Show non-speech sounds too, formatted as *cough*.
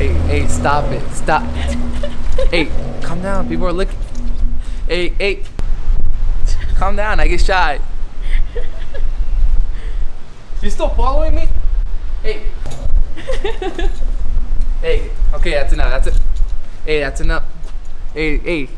Hey, hey, stop it. Stop. *laughs* hey, calm down. People are looking. Hey, hey. Calm down. I get shy. You still following me? Hey. *laughs* hey. Okay, that's enough. That's it. Hey, that's enough. Hey, hey.